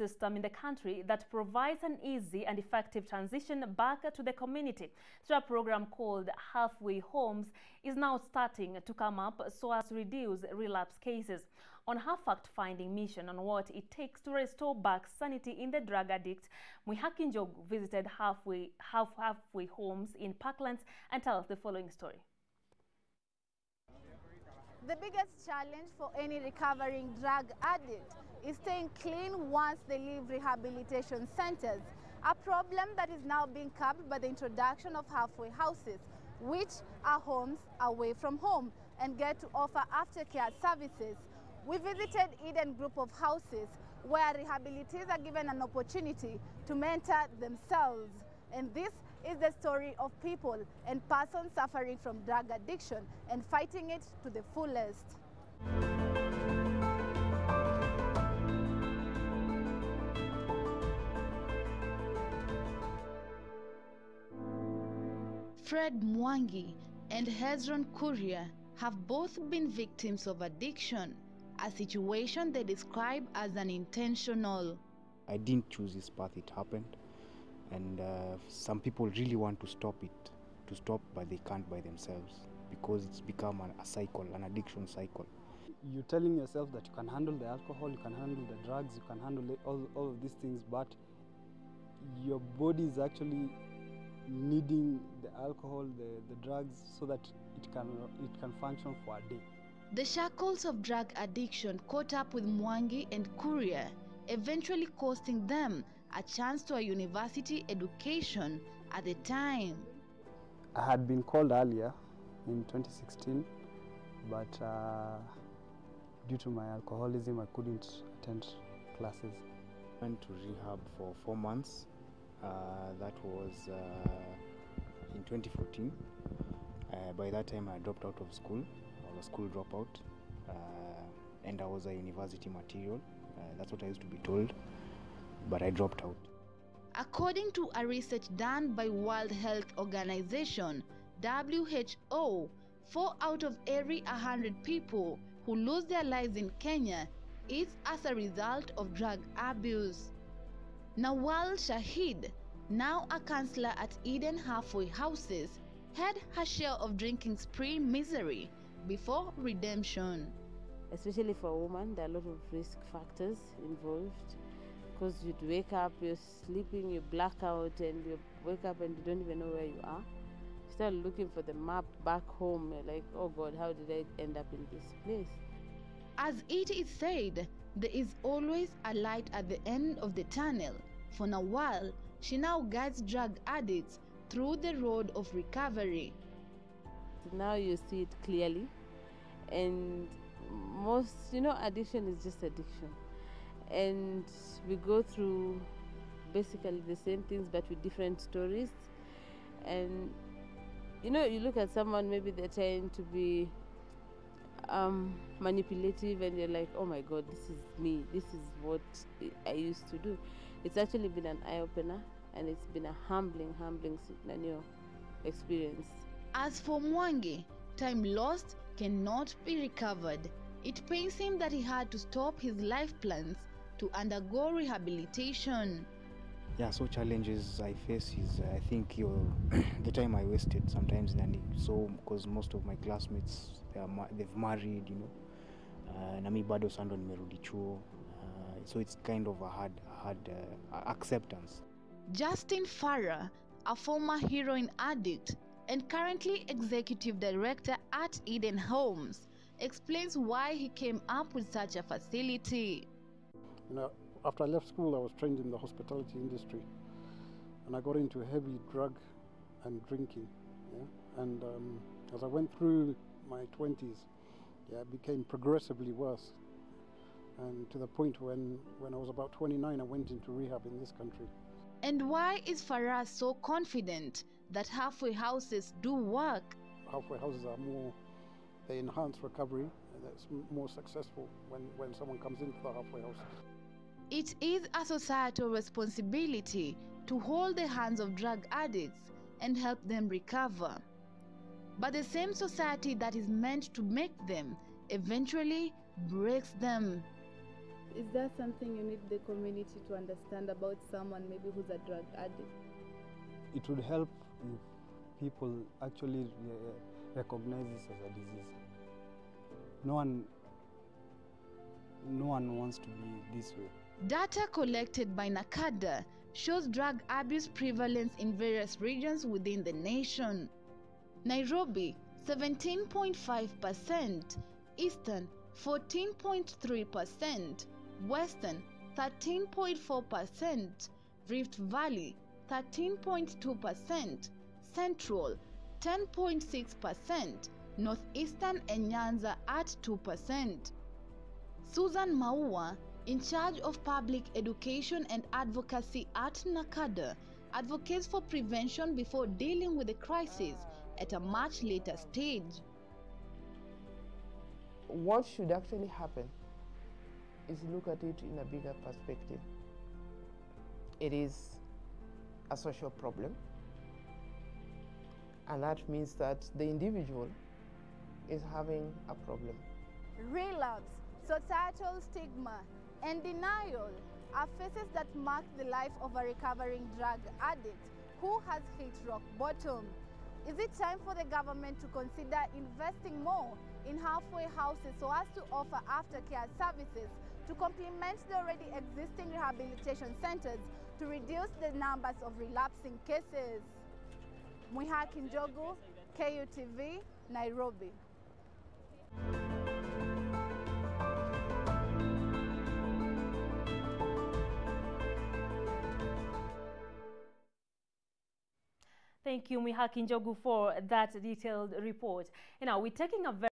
system in the country that provides an easy and effective transition back to the community through a program called Halfway Homes is now starting to come up so as to reduce relapse cases. On her fact-finding mission on what it takes to restore back sanity in the drug addict, Mwihaki Njogu visited Halfway, Half, Halfway Homes in Parklands and tells the following story. The biggest challenge for any recovering drug addict is staying clean once they leave rehabilitation centers, a problem that is now being curbed by the introduction of halfway houses, which are homes away from home and get to offer aftercare services. We visited Eden Group of Houses, where rehabilitators are given an opportunity to mentor themselves. And this is the story of people and persons suffering from drug addiction and fighting it to the fullest. Fred Mwangi and Hezron Kuria have both been victims of addiction, a situation they describe as unintentional. I didn't choose this path, it happened. And uh, some people really want to stop it, to stop, but they can't by themselves because it's become an, a cycle, an addiction cycle. You're telling yourself that you can handle the alcohol, you can handle the drugs, you can handle all, all of these things, but your body is actually needing the alcohol, the, the drugs, so that it can, it can function for a day. The shackles of drug addiction caught up with Mwangi and Kuria, eventually costing them a chance to a university education at the time. I had been called earlier in 2016, but uh, due to my alcoholism, I couldn't attend classes. I Went to rehab for four months. Uh, that was uh, in 2014. Uh, by that time, I dropped out of school. I was a school dropout, uh, and I was a university material. Uh, that's what I used to be told, but I dropped out. According to a research done by World Health Organization, WHO, 4 out of every 100 people who lose their lives in Kenya is as a result of drug abuse. Nawal Shahid, now a counselor at Eden Halfway Houses, had her share of drinking spree misery before redemption. Especially for a woman, there are a lot of risk factors involved because you'd wake up, you're sleeping, you black out, and you wake up and you don't even know where you are. You start looking for the map back home, you're like, oh God, how did I end up in this place? As it is said, there is always a light at the end of the tunnel. For Nawal, she now guides drug addicts through the road of recovery. Now you see it clearly, and most, you know, addiction is just addiction. And we go through basically the same things but with different stories. And you know, you look at someone, maybe they're trying to be um, manipulative, and you're like, oh my god, this is me, this is what I used to do. It's actually been an eye opener, and it's been a humbling, humbling experience. As for Mwangi, time lost cannot be recovered. It pains him that he had to stop his life plans to undergo rehabilitation. Yeah, so challenges I face is uh, I think you the time I wasted sometimes in so because most of my classmates they are ma- they've married, you know, uh, na mi bado sando nimerudi chuo, uh, so it's kind of a hard, hard uh, acceptance. Justin Farah, a former heroin addict and currently executive director at Eden Homes, explains why he came up with such a facility. You know, after I left school, I was trained in the hospitality industry, and I got into heavy drug and drinking. Yeah? And um, as I went through my 20s, yeah, it became progressively worse. And to the point when, when I was about 29, I went into rehab in this country. And why is Farah so confident that halfway houses do work? Halfway houses are more, they enhance recovery, and that's more successful when, when someone comes into the halfway house. It is a societal responsibility to hold the hands of drug addicts and help them recover. But the same society that is meant to make them eventually breaks them. Is there something you need the community to understand about someone maybe who's a drug addict? It would help if people actually re- recognize this as a disease. No one, no one wants to be this way. Data collected by NACADA shows drug abuse prevalence in various regions within the nation. Nairobi 17.5%, Eastern 14.3%, Western 13.4%, Rift Valley 13.2%, Central 10.6%, Northeastern and Nyanza at 2%. Susan Maua, in charge of public education and advocacy at NACADA, advocates for prevention before dealing with the crisis at a much later stage. What should actually happen is look at it in a bigger perspective. It is a social problem, and that means that the individual is having a problem. Relapse, societal stigma, and denial are faces that mark the life of a recovering drug addict who has hit rock bottom. Is it time for the government to consider investing more in halfway houses so as to offer aftercare services to complement the already existing rehabilitation centers to reduce the numbers of relapsing cases? Mwihaki KUTV, Nairobi. Thank you, Mwihaki Njogu, for that detailed report. You know, we're taking a very